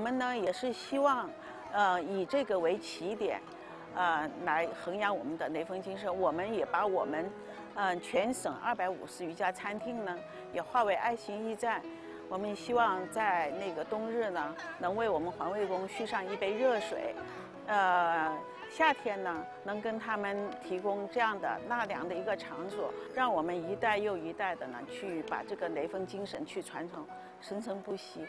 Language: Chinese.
我们呢也是希望，呃，以这个为起点，呃，来弘扬我们的雷锋精神。我们也把我们，嗯，全省二百五十余家餐厅呢，也化为爱心驿站。我们希望在那个冬日呢，能为我们环卫工续上一杯热水；，呃，夏天呢，能跟他们提供这样的纳凉的一个场所。让我们一代又一代的呢，去把这个雷锋精神去传承，生生不息。